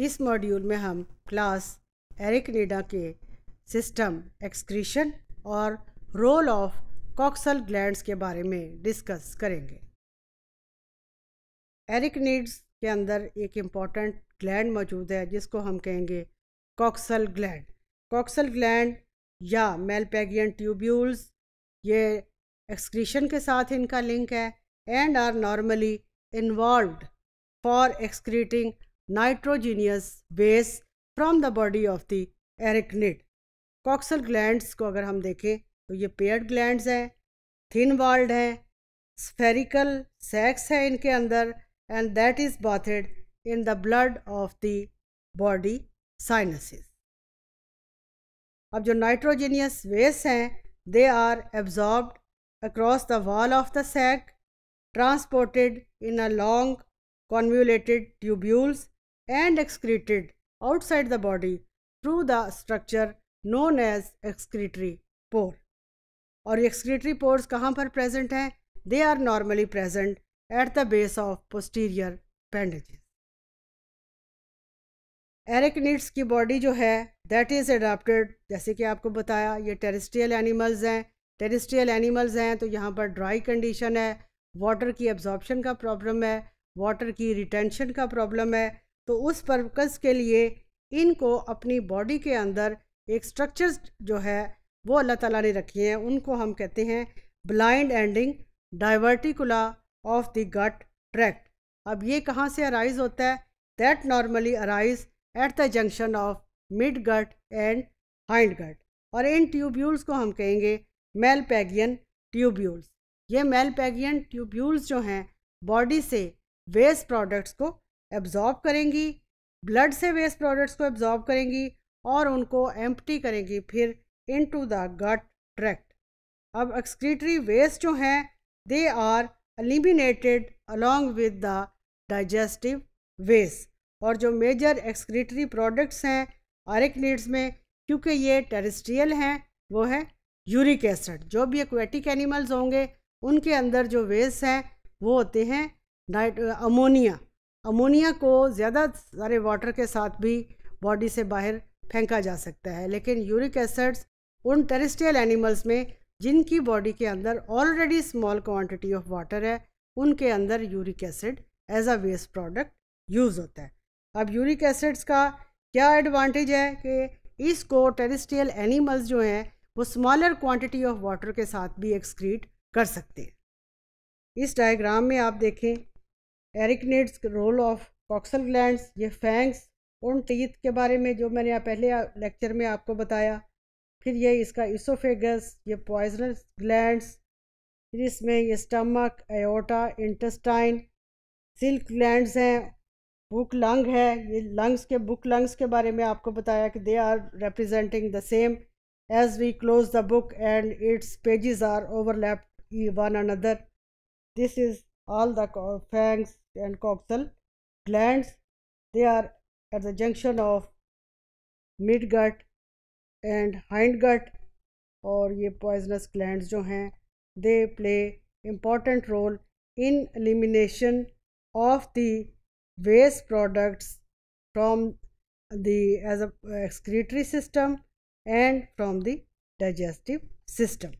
इस मॉड्यूल में हम क्लास एरिकनीडा के सिस्टम, एक्सक्रीशन और रोल ऑफ़ कॉक्सल ग्लैंड्स के बारे में डिस्कस करेंगे। एरिकनीड्स के अंदर एक इंपॉर्टेंट ग्लैंड मौजूद है, जिसको हम कहेंगे कॉक्सल ग्लैंड। कॉक्सल ग्लैंड या मेलपैगियन ट्यूब्यूल्स, ये एक्सक्रीशन के साथ इनका लिंक है, and are normally involved for excreting nitrogenous waste from the body of the arachnid coxal glands को अगर हम देखें तो ये पेयर्ड ग्लैंड्स हैं थिन वॉल्ड हैं स्फेरिकल सेक्स है इनके अंदर and that is bathed in the blood of the body sinuses अब जो नाइट्रोजीनियस वेस्ट हैं they are absorbed across the wall of the sac transported in a long convoluted tubules and excreted outside the body through the structure known as excretory pore. और excretory pores कहाँ पर present हैं They are normally present at the base of posterior appendages. एरिकनिड्स की body जो है that is adapted जैसे कि आपको बताया ये टेरिस्ट्रियल एनिमल्स हैं टेरिस्ट्रियल एनिमल्स हैं तो यहाँ पर ड्राई कंडीशन है वाटर की एब्जॉर्बशन का प्रॉब्लम है वाटर की रिटेंशन का प्रॉब्लम है तो उस पर्पज़ के लिए इनको अपनी बॉडी के अंदर एक स्ट्रक्चर्स जो है, वो अल्लाह ताला ने रखी हैं। उनको हम कहते हैं blind ending diverticula of the gut tract अब ये कहाँ से अराइज होता है? That normally arise at the junction of mid gut and hind gut और इन ट्यूब्यूल्स को हम कहेंगे मेलपैगियन ट्यूब्यूल्स ये मेलपैगियन ट्यूब्यूल्स जो हैं बॉडी से वेस्ट प्रोडक्ट्स को एब्जॉर्ब करेंगी ब्लड से वेस्ट प्रोडक्ट्स को एब्जॉर्ब करेंगी और उनको एम्प्टी करेंगी, फिर into the gut tract अब एक्सक्रीटरी वेस्ट जो हैं they are eliminated along with the digestive waste और जो मेजर एक्सक्रीटरी प्रोडक्ट्स हैं आरिकनीड्स में, क्योंकि ये टेरिस्ट्रियल हैं, वो है यूरिक एसिड जो भी एक्वेटिक एनिमल्स होंगे, उनके अंदर जो वेस्ट हैं, वो होते हैं अमोनिया. अमोनिया को ज़्यादा सारे वाटर के साथ भी बॉडी से बाहर फेंका जा सकता है, लेकिन यूरिक एसिड्स उन टेरिस्ट्रियल एनिमल्स में जिनकी बॉडी के अंदर already small quantity of water है, उनके अंदर uric acid as a waste product use होता है। अब यूरिक एसिड्स का क्या एडवांटेज है कि इसको टेरिस्ट्रियल एनिमल्स जो हैं, वो स्मॉलर क्वांटिटी ऑफ़ वाटर के साथ भी एक्सक्रीट कर सकते हैं। इस डायग्राम में आप देखें arachnids role of coxal glands ये फैंग्स उन टीथ के बारे में जो मैंने पहले लेक्चर में आपको बताया। फिर ये इसका इसोफेगस ये पॉइजनस ग्लैंड्स फिर इसमें ये stomach aorta intestine silk glands हैं बुक लंग है, ये लंग्स के बुक लंग्स के बारे में आपको बताया कि they are representing the same as we close the book and its pages are overlap one another this is all the and coxal glands they are at the junction of midgut and hindgut और ये poisonous glands जो हैं they play important role in elimination of the waste products from the as a excretory system and from the digestive system